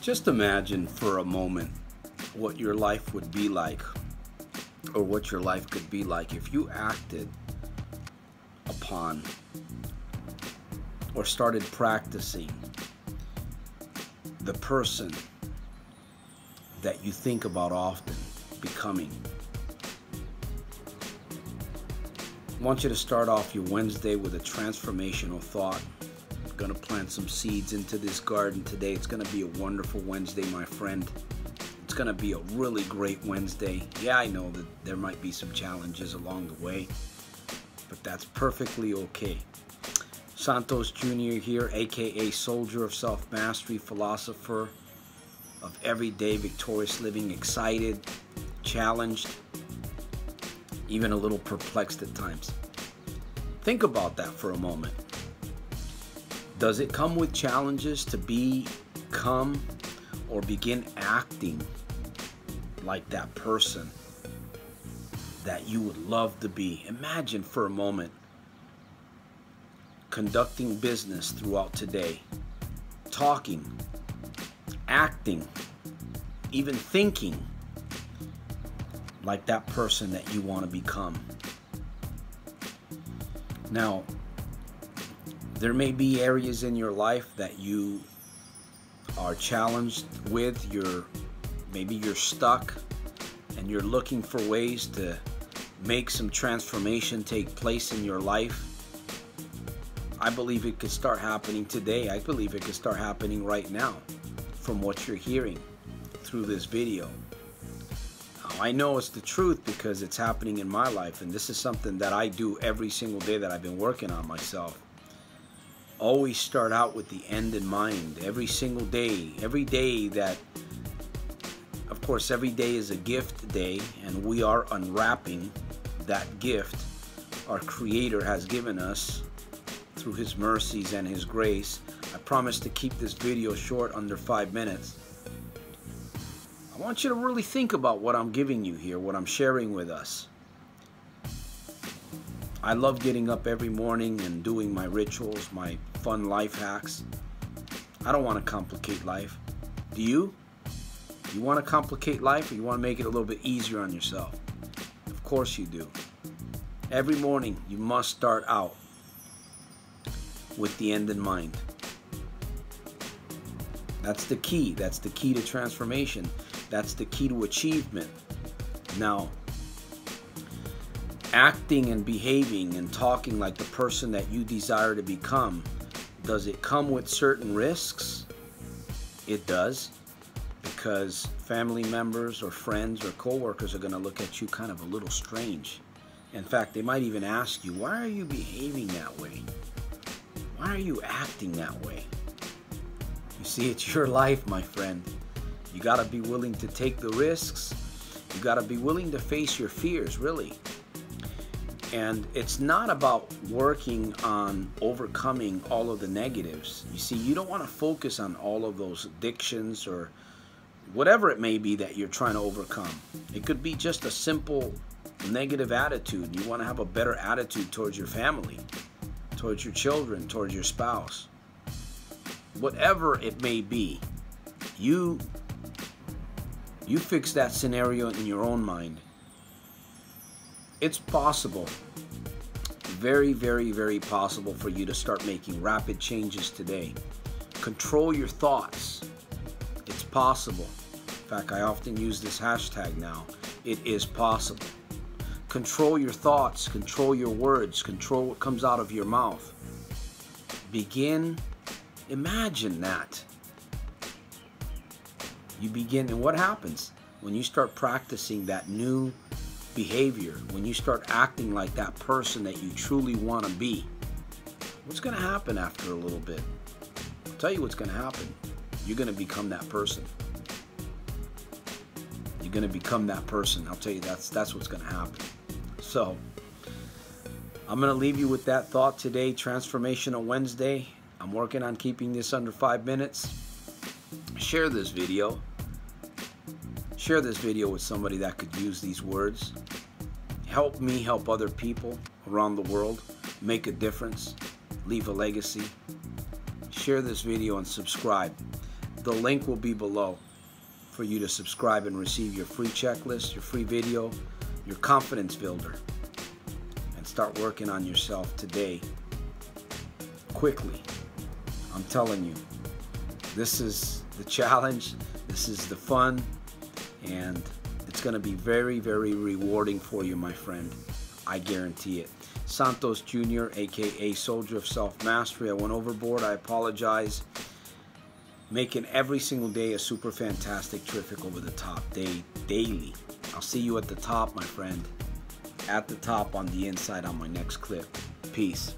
Just imagine for a moment what your life would be like, or what your life could be like if you acted upon or started practicing the person that you think about often becoming. I want you to start off your Wednesday with a transformational thought. Gonna plant some seeds into this garden today. It's gonna be a wonderful Wednesday, my friend. It's gonna be a really great Wednesday. Yeah, I know that there might be some challenges along the way, but that's perfectly okay. Santos Jr. here, aka Soldier of Self Mastery, philosopher of everyday victorious living, excited, challenged, even a little perplexed at times. Think about that for a moment. Does it come with challenges to become or begin acting like that person that you would love to be? Imagine for a moment conducting business throughout today, talking, acting, even thinking like that person that you want to become. Now, there may be areas in your life that you are challenged with, you're maybe you're stuck and you're looking for ways to make some transformation take place in your life. I believe it could start happening today. I believe it could start happening right now from what you're hearing through this video. I know it's the truth because it's happening in my life, and this is something that I do every single day that I've been working on myself. Always start out with the end in mind. Every single day, every day that, of course, every day is a gift day, and we are unwrapping that gift our Creator has given us through His mercies and His grace. I promise to keep this video short, under five minutes. I want you to really think about what I'm giving you here, what I'm sharing with us. I love getting up every morning and doing my rituals, my fun life hacks. I don't want to complicate life. Do you? You want to complicate life or you want to make it a little bit easier on yourself? Of course you do. Every morning you must start out with the end in mind. That's the key. That's the key to transformation. That's the key to achievement. Now, acting and behaving and talking like the person that you desire to become, does it come with certain risks? It does, because family members or friends or coworkers are going to look at you kind of a little strange. In fact, they might even ask you, why are you behaving that way? Why are you acting that way? You see, it's your life, my friend. You got to be willing to take the risks. You got to be willing to face your fears, really. And it's not about working on overcoming all of the negatives. You see, you don't want to focus on all of those addictions or whatever it may be that you're trying to overcome. It could be just a simple negative attitude. You want to have a better attitude towards your family, towards your children, towards your spouse. Whatever it may be, you you fix that scenario in your own mind. It's possible, very, very, very possible for you to start making rapid changes today. Control your thoughts. It's possible. In fact, I often use this hashtag now. It is possible. Control your thoughts, control your words, control what comes out of your mouth. Begin, imagine that you begin, and what happens when you start practicing that new behavior, when you start acting like that person that you truly want to be? What's going to happen after a little bit? I'll tell you what's going to happen. You're going to become that person. You're going to become that person. I'll tell you that's that's what's going to happen. So, I'm going to leave you with that thought today, Transformational Wednesday. I'm working on keeping this under 5 minutes. Share this video Share this video with somebody that could use these words. Help me help other people around the world make a difference, leave a legacy. Share this video and subscribe. The link will be below for you to subscribe and receive your free checklist, your free video, your confidence builder, and start working on yourself today quickly. I'm telling you, this is the challenge, this is the fun, and it's going to be very, very rewarding for you, my friend. I guarantee it. Santos Jr., aka Soldier of Self Mastery. I went overboard. I apologize making every single day a super fantastic, terrific, over the top day daily. I'll see you at the top, my friend. At the top on the inside on my next clip. Peace.